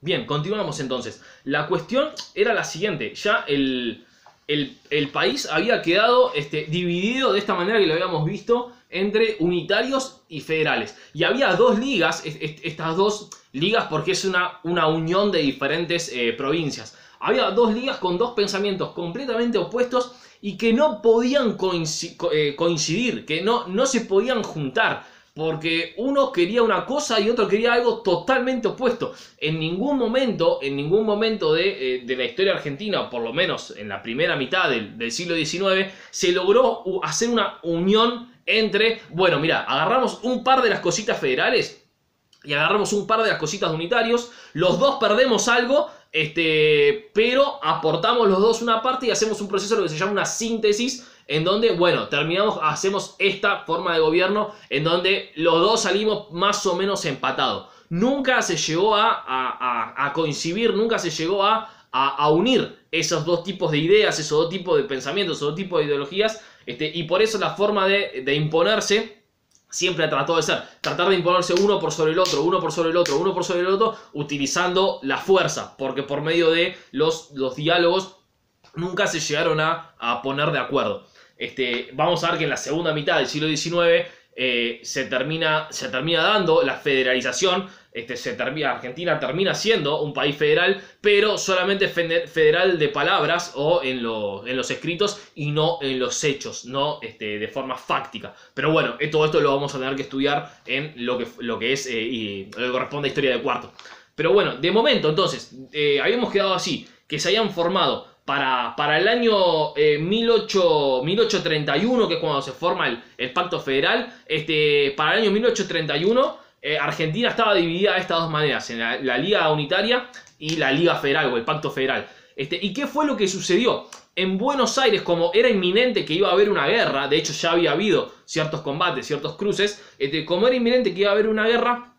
Bien, continuamos entonces. La cuestión era la siguiente. Ya el, el, el país había quedado este, dividido de esta manera que lo habíamos visto entre unitarios y federales. Y había dos ligas, es- es- estas dos ligas porque es una, una unión de diferentes eh, provincias. Había dos ligas con dos pensamientos completamente opuestos y que no podían eh, coincidir, que no, no se podían juntar. Porque uno quería una cosa y otro quería algo totalmente opuesto. En ningún momento, en ningún momento de, eh, de la historia argentina, por lo menos en la primera mitad del, siglo XIX, se logró hacer una unión entre, bueno, mira, agarramos un par de las cositas federales y agarramos un par de las cositas de unitarios, los dos perdemos algo, este, pero aportamos los dos una parte y hacemos un proceso lo que se llama una síntesis, en donde, bueno, terminamos, hacemos esta forma de gobierno en donde los dos salimos más o menos empatados. Nunca se llegó a, coincidir, nunca se llegó a, unir esos dos tipos de ideas, esos dos tipos de pensamientos, esos dos tipos de ideologías, este, y por eso la forma de, imponerse siempre trató de ser, tratar de imponerse uno por sobre el otro, uno por sobre el otro, uno por sobre el otro, utilizando la fuerza, porque por medio de los, diálogos nunca se llegaron a poner de acuerdo. Este, vamos a ver que en la segunda mitad del siglo XIX eh, se, termina, se termina dando la federalización, este, se termina, Argentina termina siendo un país federal, pero solamente fede- federal de palabras o en, lo- en los escritos y no en los hechos, no este, de forma fáctica. Pero bueno, eh, todo esto lo vamos a tener que estudiar en lo que, lo que es eh, y lo que corresponde a historia de cuarto. Pero bueno, de momento entonces, habíamos quedado así, que se hayan formado para, para el año eh, 18 1831, que es cuando se forma el, el pacto federal, este, para el año 1831 eh, Argentina estaba dividida de estas dos maneras, en la, la Liga Unitaria y la Liga Federal o el Pacto Federal. Este, ¿Y qué fue lo que sucedió? En Buenos Aires, como era inminente que iba a haber una guerra, de hecho ya había habido ciertos combates, ciertos cruces, este, como era inminente que iba a haber una guerra,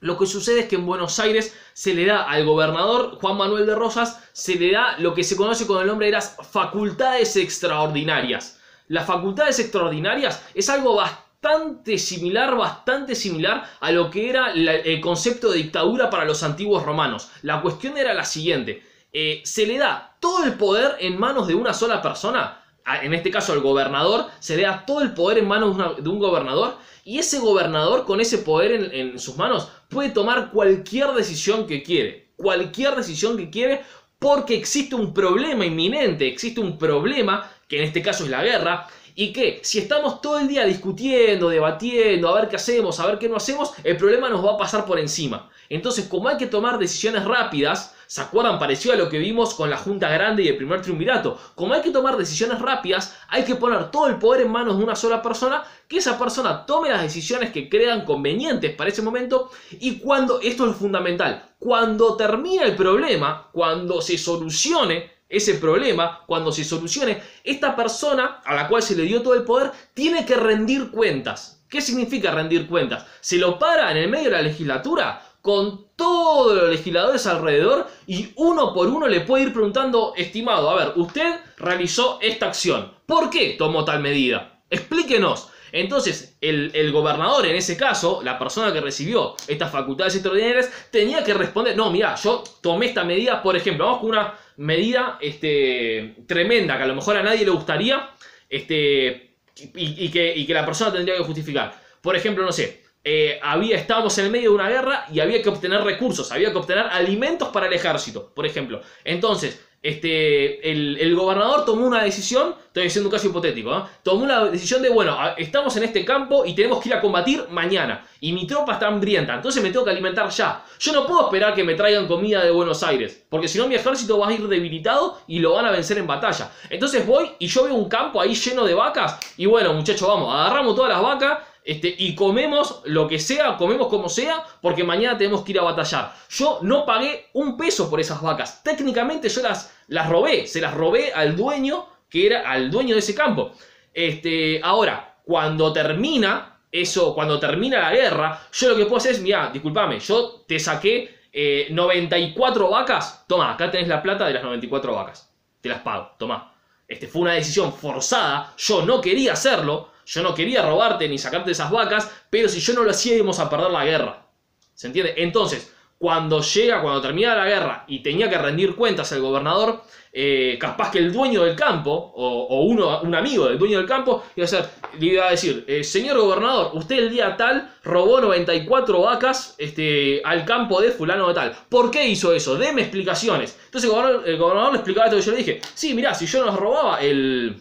lo que sucede es que en Buenos Aires se le da al gobernador Juan Manuel de Rosas, se le da lo que se conoce con el nombre de las facultades extraordinarias. Las facultades extraordinarias es algo bastante similar, bastante similar a lo que era el concepto de dictadura para los antiguos romanos. La cuestión era la siguiente, eh, se le da todo el poder en manos de una sola persona, en este caso al gobernador, se le da todo el poder en manos de, un gobernador y ese gobernador con ese poder en, en sus manos puede tomar cualquier decisión que quiere, cualquier decisión que quiere porque existe un problema inminente, existe un problema que en este caso es la guerra y que si estamos todo el día discutiendo, debatiendo, a ver qué hacemos, a ver qué no hacemos, el problema nos va a pasar por encima. Entonces, como hay que tomar decisiones rápidas, ¿se acuerdan? Parecido a lo que vimos con la Junta Grande y el primer triunvirato. Como hay que tomar decisiones rápidas, hay que poner todo el poder en manos de una sola persona, que esa persona tome las decisiones que crean convenientes para ese momento y cuando, esto es lo fundamental, cuando termine el problema, cuando se solucione ese problema, cuando se solucione, esta persona a la cual se le dio todo el poder tiene que rendir cuentas. ¿Qué significa rendir cuentas? Se lo para en el medio de la legislatura con todos los legisladores alrededor y uno por uno le puede ir preguntando, estimado, a ver, usted realizó esta acción. ¿Por qué tomó tal medida? Explíquenos. Entonces, el, el gobernador, en ese caso, la persona que recibió estas facultades extraordinarias, tenía que responder, no, mira, yo tomé esta medida, por ejemplo, vamos con una medida este, tremenda, que a lo mejor a nadie le gustaría, este, y, que, y que la persona tendría que justificar. Por ejemplo, no sé, eh, había, estábamos en el medio de una guerra y había que obtener recursos, había que obtener alimentos para el ejército, por ejemplo. Entonces, este, el, el gobernador tomó una decisión, estoy diciendo un caso hipotético, ¿no? tomó una decisión de, bueno, estamos en este campo y tenemos que ir a combatir mañana. Y mi tropa está hambrienta, entonces me tengo que alimentar ya. Yo no puedo esperar que me traigan comida de Buenos Aires, porque si no mi ejército va a ir debilitado y lo van a vencer en batalla. Entonces voy y yo veo un campo ahí lleno de vacas y bueno, muchachos, vamos, agarramos todas las vacas este, y comemos lo que sea, comemos como sea, porque mañana tenemos que ir a batallar. Yo no pagué un peso por esas vacas. Técnicamente yo las, las robé, se las robé al dueño, que era al dueño de ese campo. Este, ahora, cuando termina eso, cuando termina la guerra, yo lo que puedo hacer es, mira, discúlpame, yo te saqué eh, 94 vacas, toma, acá tenés la plata de las 94 vacas, te las pago, toma. Este, fue una decisión forzada, yo no quería hacerlo, yo no quería robarte ni sacarte esas vacas, pero si yo no lo hacía íbamos a perder la guerra. ¿Se entiende? Entonces, cuando llega, cuando termina la guerra y tenía que rendir cuentas el gobernador, eh, capaz que el dueño del campo, o, uno, un amigo del dueño del campo, iba a, ser, le iba a decir, eh, señor gobernador, usted el día tal robó 94 vacas este, al campo de fulano de tal. ¿Por qué hizo eso? Deme explicaciones. Entonces el gobernador, le explicaba esto que yo le dije, sí, mirá, si yo nos robaba, el,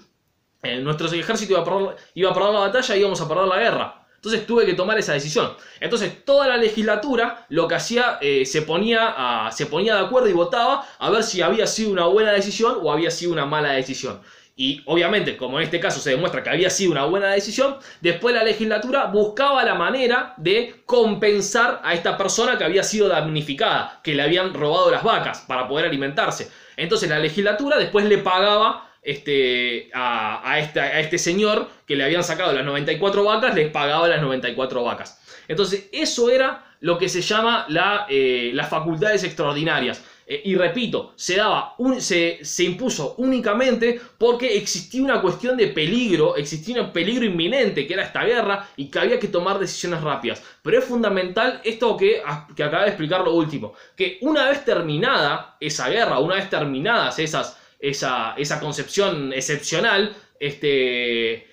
nuestro ejército iba a, perder, iba a la batalla y íbamos a perder la guerra. Entonces tuve que tomar esa decisión. Entonces toda la legislatura lo que hacía, eh, se, ponía se ponía de acuerdo y votaba a ver si había sido una buena decisión o había sido una mala decisión. Y obviamente, como en este caso se demuestra que había sido una buena decisión, después la legislatura buscaba la manera de compensar a esta persona que había sido damnificada, que le habían robado las vacas para poder alimentarse. Entonces la legislatura después le pagaba este, a, este, a, este, señor que le habían sacado las 94 vacas, les pagaba las 94 vacas. Entonces, eso era lo que se llama la, eh, las facultades extraordinarias. Eh, y repito, se, daba un, se, se, impuso únicamente porque existía una cuestión de peligro, existía un peligro inminente que era esta guerra y que había que tomar decisiones rápidas. Pero es fundamental esto que, que acaba de explicar lo último, que una vez terminada esa guerra, una vez terminadas esas esa, esa concepción excepcional, este,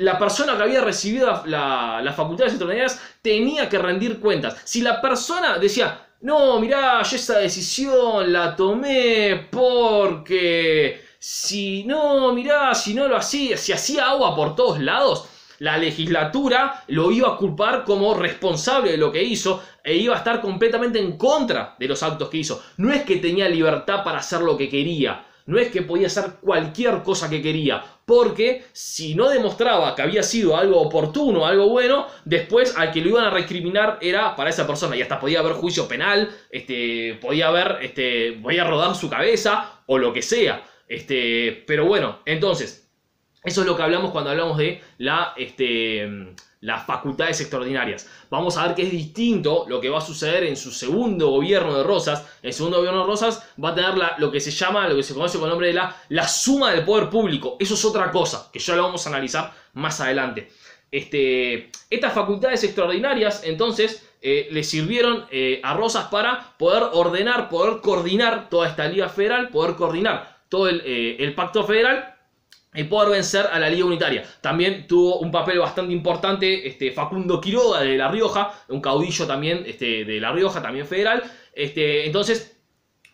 la persona que había recibido la, las facultades extraordinarias tenía que rendir cuentas. Si la persona decía, no, mirá, yo esa decisión la tomé porque si no, mirá, si no lo hacía, si hacía agua por todos lados, la legislatura lo iba a culpar como responsable de lo que hizo e iba a estar completamente en contra de los actos que hizo. No es que tenía libertad para hacer lo que quería, no es que podía hacer cualquier cosa que quería, porque si no demostraba que había sido algo oportuno, algo bueno, después al que lo iban a recriminar era para esa persona y hasta podía haber juicio penal, este, podía haber, este, podía rodar su cabeza o lo que sea. Este, pero bueno, entonces, eso es lo que hablamos cuando hablamos de la, este, las facultades extraordinarias. Vamos a ver que es distinto lo que va a suceder en su segundo gobierno de Rosas. En el segundo gobierno de Rosas va a tener lo que se llama, lo que se conoce con el nombre de la, la suma del poder público. Eso es otra cosa, que ya lo vamos a analizar más adelante. Este, estas facultades extraordinarias, entonces, eh, le sirvieron eh, a Rosas para poder ordenar, poder coordinar toda esta liga federal, poder coordinar todo el, eh, el pacto federal y poder vencer a la Liga Unitaria. También tuvo un papel bastante importante este, Facundo Quiroga de La Rioja, un caudillo también este, de La Rioja, también federal. Este, entonces,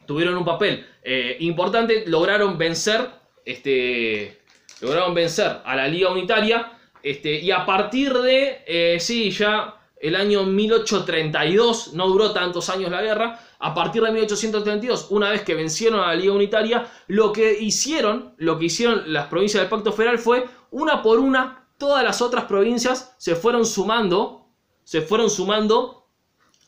tuvieron un papel eh, importante, lograron vencer, este, lograron vencer a la Liga Unitaria. Este, y a partir de, eh, sí, ya el año 1832, no duró tantos años la guerra, a partir de 1832, una vez que vencieron a la Liga Unitaria, lo que hicieron, lo que hicieron las provincias del Pacto Federal fue, una por una, todas las otras provincias se fueron sumando, se fueron sumando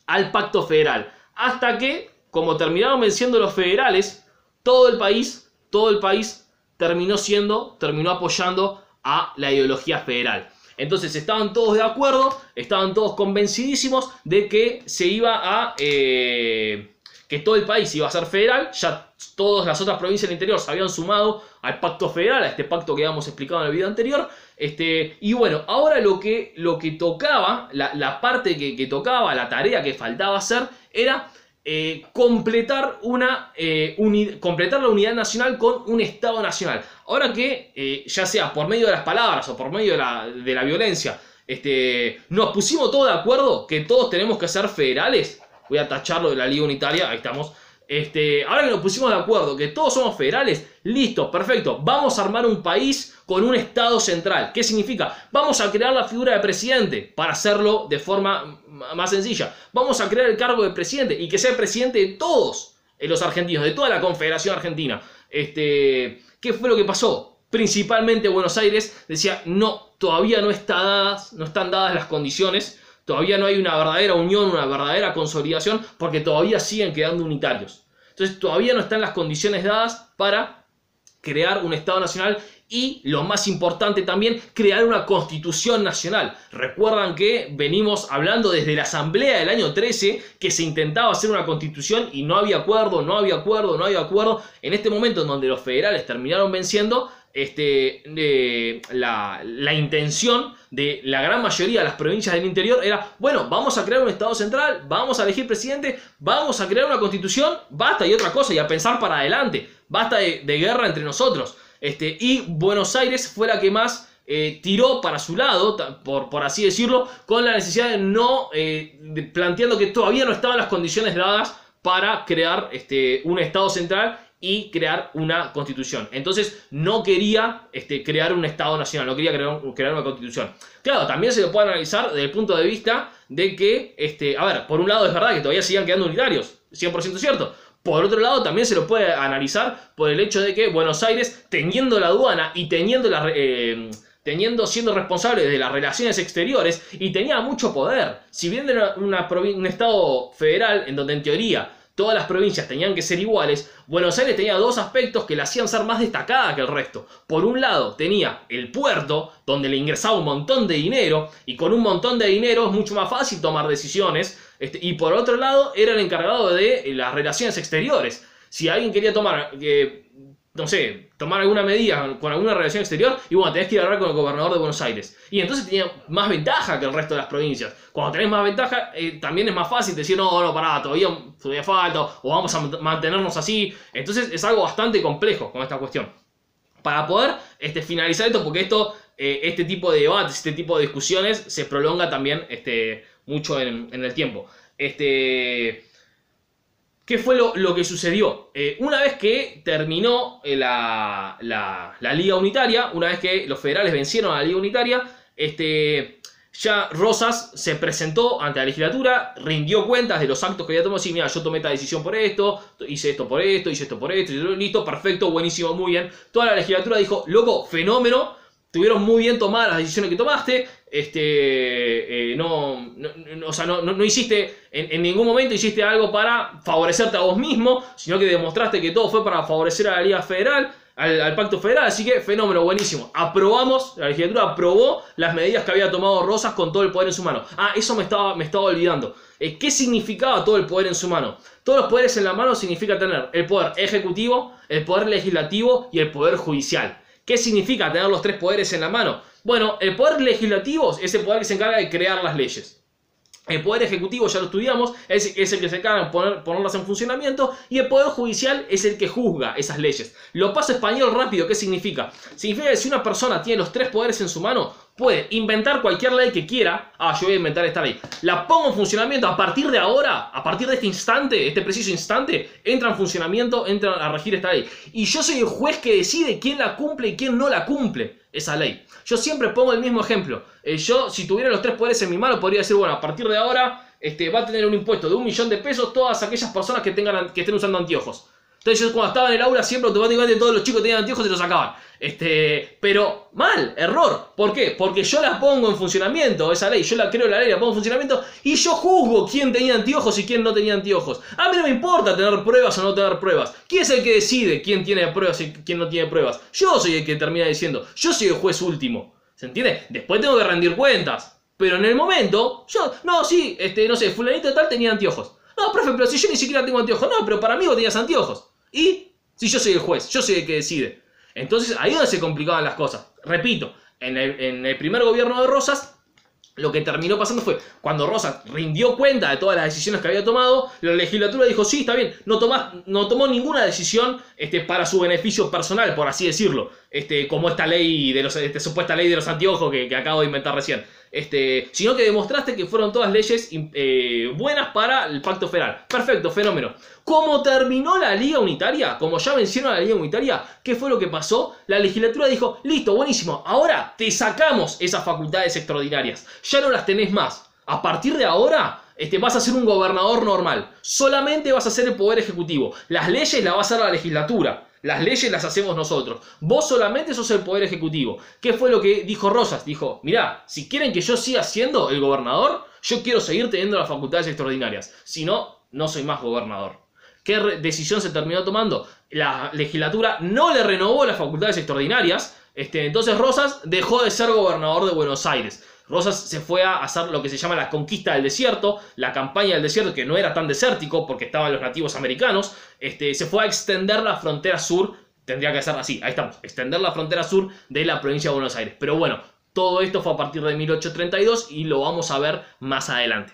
al Pacto Federal. Hasta que, como terminaron venciendo los federales, todo el país, todo el país terminó siendo, terminó apoyando a la ideología federal. Entonces estaban todos de acuerdo, estaban todos convencidísimos de que se iba a... Eh, que todo el país iba a ser federal, ya todas las otras provincias del interior se habían sumado al pacto federal, a este pacto que habíamos explicado en el video anterior. Este, y bueno, ahora lo que, lo que tocaba, la, parte que, que, tocaba, la tarea que faltaba hacer, era eh, completar, una, eh, completar la unidad nacional con un Estado nacional. Ahora que, eh, ya sea por medio de las palabras o por medio de la, de la violencia, este, nos pusimos todos de acuerdo que todos tenemos que ser federales, voy a tacharlo de la Liga Unitaria, ahí estamos, este, ahora que nos pusimos de acuerdo que todos somos federales, listo, perfecto. Vamos a armar un país con un Estado central. ¿Qué significa? Vamos a crear la figura de presidente para hacerlo de forma más sencilla. Vamos a crear el cargo de presidente y que sea presidente de todos los argentinos, de toda la Confederación Argentina. Este, ¿Qué fue lo que pasó? Principalmente Buenos Aires decía, no, todavía no están dadas las condiciones Todavía no hay una verdadera unión, una verdadera consolidación, porque todavía siguen quedando unitarios. Entonces todavía no están las condiciones dadas para crear un Estado nacional y, lo más importante también, crear una constitución nacional. Recuerdan que venimos hablando desde la Asamblea del año 13 que se intentaba hacer una constitución y no había acuerdo, no había acuerdo, no había acuerdo. En este momento en donde los federales terminaron venciendo, este, la, la intención de la gran mayoría de las provincias del interior era, bueno, vamos a crear un Estado central, vamos a elegir presidente, vamos a crear una constitución, basta y otra cosa, y a pensar para adelante, basta de, guerra entre nosotros. Este, y Buenos Aires fue la que más eh, tiró para su lado, por, por, así decirlo, con la necesidad de no, eh, planteando que todavía no estaban las condiciones dadas para crear este, un Estado central y crear una constitución. Entonces no quería este, crear un Estado nacional, no quería crear, crear, una constitución. Claro, también se lo puede analizar desde el punto de vista de que, este, a ver, por un lado es verdad que todavía sigan quedando unitarios, 100% cierto. Por otro lado, también se lo puede analizar por el hecho de que Buenos Aires, teniendo la aduana y teniendo la... Eh, teniendo, siendo responsable de las relaciones exteriores y tenía mucho poder. Si bien era un estado federal en donde en teoría todas las provincias tenían que ser iguales, Buenos Aires tenía dos aspectos que la hacían ser más destacada que el resto. Por un lado, tenía el puerto, donde le ingresaba un montón de dinero, y con un montón de dinero es mucho más fácil tomar decisiones, este, y por otro lado, era el encargado de las relaciones exteriores. Si alguien quería tomar eh, no sé, tomar alguna medida con alguna relación exterior y bueno, tenés que ir a hablar con el gobernador de Buenos Aires. Y entonces tenía más ventaja que el resto de las provincias. Cuando tenés más ventaja, eh, también es más fácil decir, no, no, pará, todavía, todavía falta, o vamos a mantenernos así. Entonces es algo bastante complejo con esta cuestión. Para poder este, finalizar esto, porque esto, eh, este tipo de debates, este tipo de discusiones se prolonga también este, mucho en, en el tiempo. Este, ¿Qué fue lo, que sucedió? Eh, una vez que terminó eh, la, Liga Unitaria, una vez que los federales vencieron a la Liga Unitaria, este, ya Rosas se presentó ante la legislatura, rindió cuentas de los actos que había tomado. Sí, mira, yo tomé esta decisión por esto, hice esto por esto, hice esto por esto, listo, perfecto, buenísimo, muy bien. Toda la legislatura dijo, loco, fenómeno, tuvieron muy bien tomadas las decisiones que tomaste, este, eh, no, no, o sea, no, hiciste, en, ningún momento hiciste algo para favorecerte a vos mismo, sino que demostraste que todo fue para favorecer a la Liga Federal, al, Pacto Federal, así que fenómeno, buenísimo. Aprobamos, la legislatura aprobó las medidas que había tomado Rosas con todo el poder en su mano. Ah, eso me estaba, me estaba olvidando. Eh, ¿Qué significaba todo el poder en su mano? Todos los poderes en la mano significa tener el poder ejecutivo, el poder legislativo y el poder judicial. ¿Qué significa tener los tres poderes en la mano? Bueno, el poder legislativo es el poder que se encarga de crear las leyes. El poder ejecutivo, ya lo estudiamos, es, el que se encarga de ponerlas en funcionamiento y el poder judicial es el que juzga esas leyes. Lo paso español rápido, ¿qué significa? Significa que si una persona tiene los tres poderes en su mano, puede inventar cualquier ley que quiera. Ah, yo voy a inventar esta ley. La pongo en funcionamiento a partir de ahora, a partir de este instante, este preciso instante, entra en funcionamiento, entra a regir esta ley. Y yo soy el juez que decide quién la cumple y quién no la cumple, esa ley. Yo siempre pongo el mismo ejemplo. Eh, yo, si tuviera los tres poderes en mi mano, podría decir, bueno, a partir de ahora este, va a tener un impuesto de un millón de pesos todas aquellas personas que, tengan, que estén usando anteojos. Entonces yo cuando estaba en el aula siempre automáticamente todos los chicos tenían anteojos y los sacaban. Este, pero mal, error. ¿Por qué? Porque yo la pongo en funcionamiento, esa ley, yo la creo la ley, la pongo en funcionamiento y yo juzgo quién tenía anteojos y quién no tenía anteojos. A mí no me importa tener pruebas o no tener pruebas. ¿Quién es el que decide quién tiene pruebas y quién no tiene pruebas? Yo soy el que termina diciendo, yo soy el juez último. ¿Se entiende? Después tengo que rendir cuentas. Pero en el momento, yo, no, sí, este, no sé, fulanito de tal tenía anteojos. No, profe, pero si yo ni siquiera tengo anteojos. No, pero para mí vos tenías anteojos. ¿Y? Si yo soy el juez, yo soy el que decide. Entonces ahí es donde se complicaban las cosas. Repito, en el, primer gobierno de Rosas, lo que terminó pasando fue, cuando Rosas rindió cuenta de todas las decisiones que había tomado, la legislatura dijo, sí, está bien, no, tomó ninguna decisión este, para su beneficio personal, por así decirlo, este, como esta ley, de los, supuesta ley de los anteojos que acabo de inventar recién. Este, sino que demostraste que fueron todas leyes eh, buenas para el pacto federal. Perfecto, fenómeno. Como terminó la Liga Unitaria, como ya mencionó la Liga Unitaria, ¿qué fue lo que pasó? La legislatura dijo, listo, buenísimo, ahora te sacamos esas facultades extraordinarias, ya no las tenés más. A partir de ahora, este, vas a ser un gobernador normal. Solamente vas a ser el poder ejecutivo. Las leyes las va a hacer la legislatura. Las leyes las hacemos nosotros. Vos solamente sos el poder ejecutivo. ¿Qué fue lo que dijo Rosas? Dijo, mirá, si quieren que yo siga siendo el gobernador, yo quiero seguir teniendo las facultades extraordinarias. Si no, no soy más gobernador. ¿Qué decisión se terminó tomando? La legislatura no le renovó las facultades extraordinarias. Este, entonces Rosas dejó de ser gobernador de Buenos Aires. Rosas se fue a hacer lo que se llama la conquista del desierto, la campaña del desierto, que no era tan desértico porque estaban los nativos americanos, este, se fue a extender la frontera sur, tendría que ser así, ahí estamos, extender la frontera sur de la provincia de Buenos Aires. Pero bueno, todo esto fue a partir de 1832 y lo vamos a ver más adelante.